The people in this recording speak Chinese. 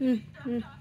嗯嗯。